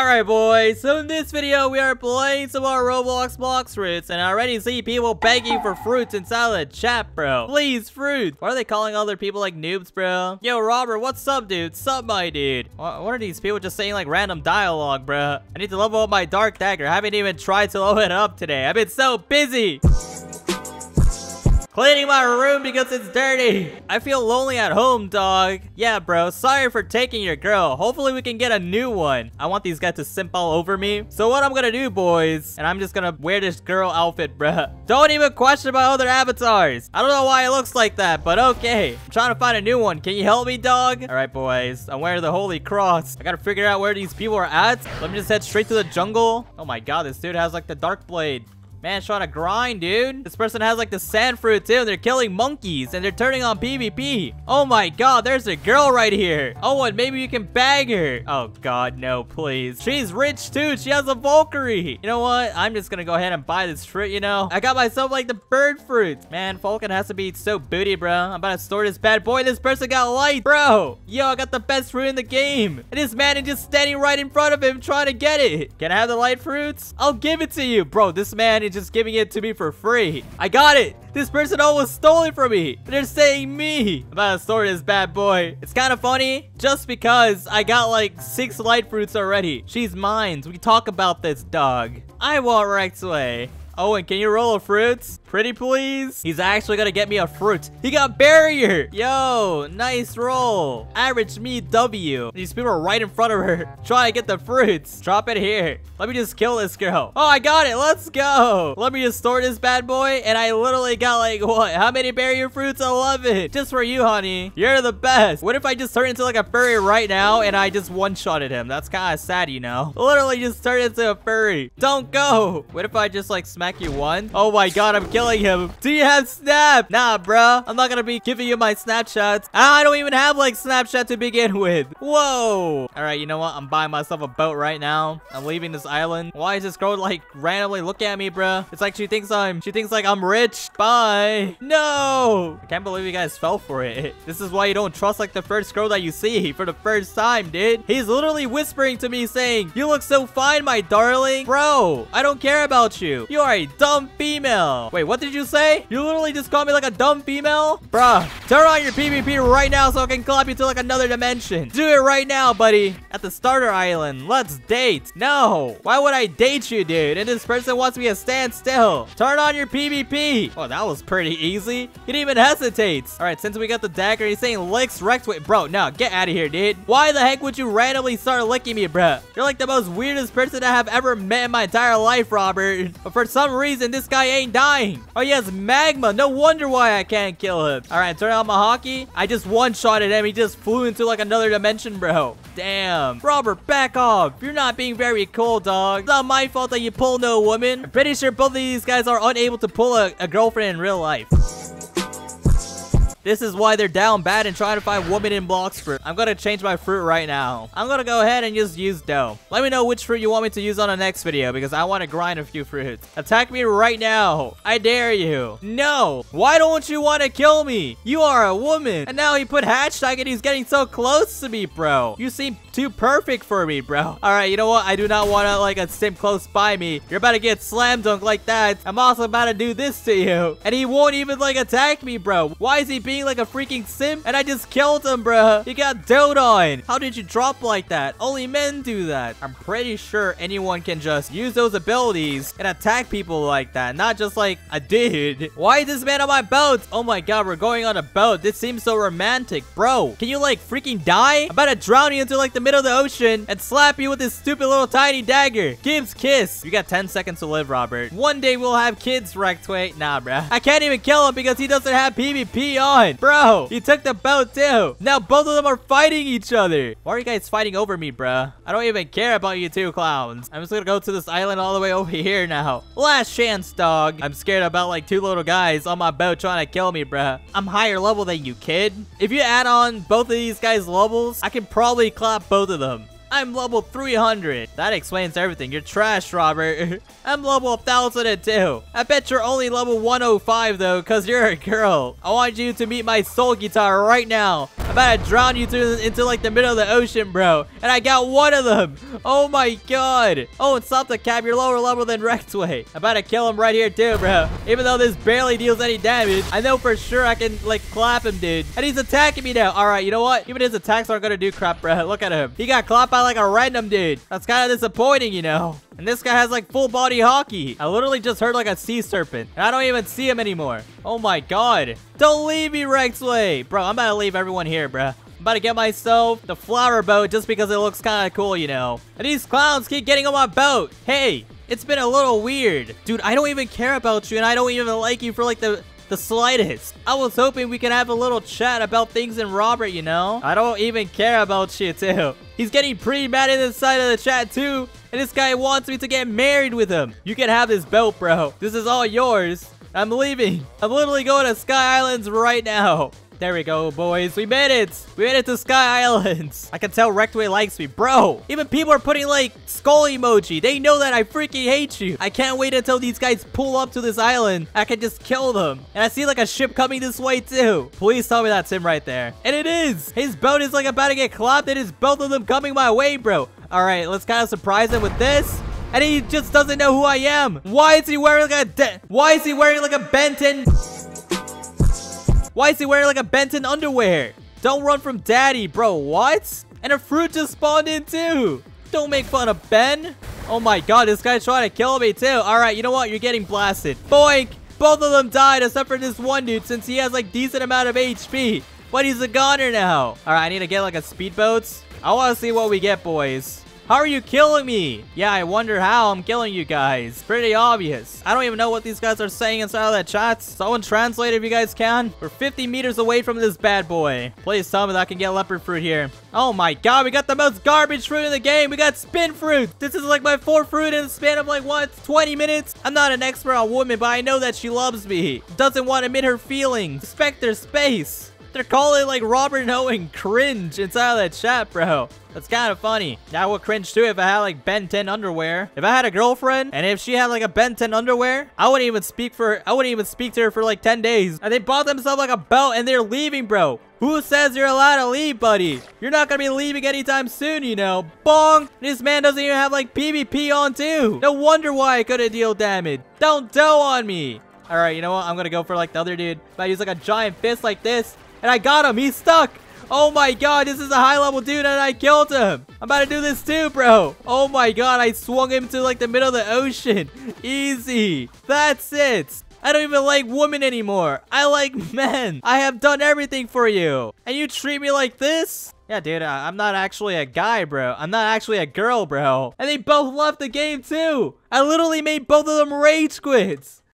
Alright boys, so in this video we are playing some more Roblox Blox Fruits and I already see people begging for fruits inside the chat bro. Please fruit. Why are they calling other people like noobs bro? Yo Robert, what's up dude? Sup my dude? What are these people just saying like random dialogue bro? I need to level up my dark dagger. I haven't even tried to level it up today. I've been so busy. Cleaning my room because it's dirty. I feel lonely at home, dog. Yeah, bro. Sorry for taking your girl. Hopefully we can get a new one. I want these guys to simp all over me. So what I'm gonna do, boys, and I'm just gonna wear this girl outfit, bruh. Don't even question my other avatars. I don't know why it looks like that, but okay. I'm trying to find a new one. Can you help me, dog? All right, boys. I'm wearing the holy cross. I gotta figure out where these people are at. Let me just head straight to the jungle. Oh my god, this dude has like the dark blade. Man, trying to grind, dude. This person has like the sand fruit too. They're killing monkeys and they're turning on PvP. Oh my god, there's a girl right here. Oh, and maybe you can bag her. Oh god, no, please. She's rich too. She has a Valkyrie. You know what? I'm just gonna go ahead and buy this fruit, you know? I got myself like the bird fruit. Man, Falcon has to be so booty, bro. I'm about to store this bad boy. This person got light, bro. Yo, I got the best fruit in the game. And this man is just standing right in front of him trying to get it. Can I have the light fruits? I'll give it to you. Bro, this man is just giving it to me for free. I got it. This person almost stole it from me. They're saying me. I'm about to store this bad boy. It's kind of funny just because I got like six light fruits already. She's mine. We talk about this dog. I want. Oh, and can you roll a fruits? Pretty please? He's actually gonna get me a fruit. He got barrier. Yo, nice roll. Average me W. These people are right in front of her. Try to get the fruits. Drop it here. Let me just kill this girl. Oh, I got it. Let's go. Let me just store this bad boy. And I literally got like, what? How many barrier fruits? 11. Just for you, honey. You're the best. What if I just turn into like a furry right now and I just one-shotted him? That's kind of sad, you know? Literally just turned into a furry. Don't go. What if I just like smack you once? Oh my god, I'm killing him. Do you have Snap? Nah, bruh. I'm not gonna be giving you my Snapshots. Ah, I don't even have like snapshot to begin with. Whoa. All right, you know what? I'm buying myself a boat right now. I'm leaving this island. Why is this girl like randomly looking at me, bruh? It's like she thinks I'm, she thinks like I'm rich. Bye. No. I can't believe you guys fell for it. This is why you don't trust like the first girl that you see for the first time, dude. He's literally whispering to me saying, you look so fine, my darling. Bro, I don't care about you. You are a dumb female. Wait, what did you say? You literally just called me like a dumb female? Bruh, turn on your PvP right now so I can clap you to like another dimension. Do it right now, buddy. At the starter island. Let's date. No. Why would I date you, dude? And this person wants me to stand still. Turn on your PvP. Oh, that was pretty easy. He didn't even hesitate. All right, since we got the dagger, he's saying licks Rex. Wait, bro, no, get out of here, dude. Why the heck would you randomly start licking me, bro? You're like the most weirdest person I have ever met in my entire life, Robert. But for some reason, this guy ain't dying. Oh, he has magma. No wonder why I can't kill him. All right, turn on my Haki. I just one-shotted him. He just flew into like another dimension, bro. Damn. Robert, back off. You're not being very cool, dog. It's not my fault that you pull no woman. I'm pretty sure both of these guys are unable to pull a, a girlfriend in real life. This is why they're down bad and trying to find woman in Blox Fruit. I'm gonna change my fruit right now. I'm gonna go ahead and just use dough. Let me know which fruit you want me to use on the next video because I want to grind a few fruits. Attack me right now. I dare you. No. Why don't you want to kill me? You are a woman. And now he put hashtag and he's getting so close to me, bro. You seem too perfect for me, bro. All right, you know what? I do not want to like uh, a simp close by me. You're about to get slam dunk like that. I'm also about to do this to you. And he won't even like attack me, bro. Why is he being like a freaking simp? And I just killed him, bro. He got dote on. How did you drop like that? Only men do that. I'm pretty sure anyone can just use those abilities and attack people like that. Not just like a dude. Why is this man on my boat? Oh my god, we're going on a boat. This seems so romantic. Bro, can you like freaking die? I'm about to drown you into like the middle of the ocean and slap you with his stupid little tiny dagger. Gibbs kiss. You got 10 seconds to live, Robert. One day we'll have kids, Rektway. Nah, bruh. I can't even kill him because he doesn't have PvP on. Bro, he took the boat too. Now both of them are fighting each other. Why are you guys fighting over me, bruh? I don't even care about you two clowns. I'm just gonna go to this island all the way over here now. Last chance, dog. I'm scared about like two little guys on my boat trying to kill me, bruh. I'm higher level than you, kid. If you add on both of these guys' levels, I can probably clap both of them. I'm level 300. That explains everything. You're trash, Robert. I'm level 1002. I bet you're only level 105 though, because you're a girl. I want you to meet my soul guitar right now. I'm about to drown you through into like the middle of the ocean, bro. And I got one of them. Oh my god. Oh, and stop the cap. You're lower level than Rektway. I'm about to kill him right here too, bro. Even though this barely deals any damage, I know for sure I can like clap him, dude. And he's attacking me now. All right, you know what? Even his attacks aren't gonna do crap, bro. Look at him. He got clapped by like a random dude. That's kind of disappointing, you know. And this guy has like full body Haki. I literally just heard like a sea serpent. And I don't even see him anymore. Oh my god. Don't leave me, Rektway. Bro, I'm about to leave everyone here, bro. I'm about to get myself the flower boat just because it looks kind of cool, you know. And these clowns keep getting on my boat. Hey, it's been a little weird. Dude, I don't even care about you and I don't even like you for like the the slightest. I was hoping we could have a little chat about things in Robert, you know? I don't even care about you, too. He's getting pretty mad in the side of the chat, too. And this guy wants me to get married with him. You can have this belt, bro. This is all yours. I'm leaving. I'm literally going to Sky Islands right now. There we go, boys. We made it. We made it to Sky Islands. I can tell Rektway likes me. Bro, even people are putting like skull emoji. They know that I freaking hate you. I can't wait until these guys pull up to this island. I can just kill them. And I see like a ship coming this way too. Please tell me that's him right there. And it is. His boat is like about to get clapped. It is both of them coming my way, bro. All right, let's kind of surprise him with this and he just doesn't know who I am. Why is he wearing like a Why is he wearing like a Ben 10? Why is he wearing like a Ben 10 underwear? Don't run from daddy, bro. What? And a fruit just spawned in too. Don't make fun of Ben. Oh my god, this guy's trying to kill me too. All right, you know what? You're getting blasted. Boink. Both of them died except for this one dude since he has like decent amount of HP. But he's a goner now. All right, I need to get like a speedboat. I want to see what we get, boys. How are you killing me? Yeah, I wonder how I'm killing you guys. Pretty obvious. I don't even know what these guys are saying inside of that chat. Someone translate if you guys can. We're 50 meters away from this bad boy. Please tell me that I can get leopard fruit here. Oh my god, we got the most garbage fruit in the game. We got spin fruit. This is like my fourth fruit in the span of like, what, 20 minutes? I'm not an expert on women, but I know that she loves me. Doesn't want to admit her feelings. Respect their space. They're calling like Robert Owen cringe inside of that chat, bro. That's kind of funny. I would cringe too if I had like Ben 10 underwear. If I had a girlfriend and if she had like a Ben 10 underwear, I wouldn't even speak for I wouldn't even speak to her for like 10 days. And they bought themselves like a belt and they're leaving, bro. Who says you're allowed to leave, buddy? You're not gonna be leaving anytime soon, you know. Bong! This man doesn't even have like PvP on too. No wonder why I couldn't deal damage. Don't dough on me. All right, you know what? I'm gonna go for like the other dude. If I use like a giant fist like this, and I got him. He's stuck. Oh my god, this is a high level dude and I killed him. I'm about to do this too, bro. Oh my god, I swung him to like the middle of the ocean. Easy. That's it. I don't even like women anymore. I like men. I have done everything for you. And you treat me like this? Yeah, dude, I'm not actually a guy, bro. I'm not actually a girl, bro. And they both left the game too. I literally made both of them rage quits.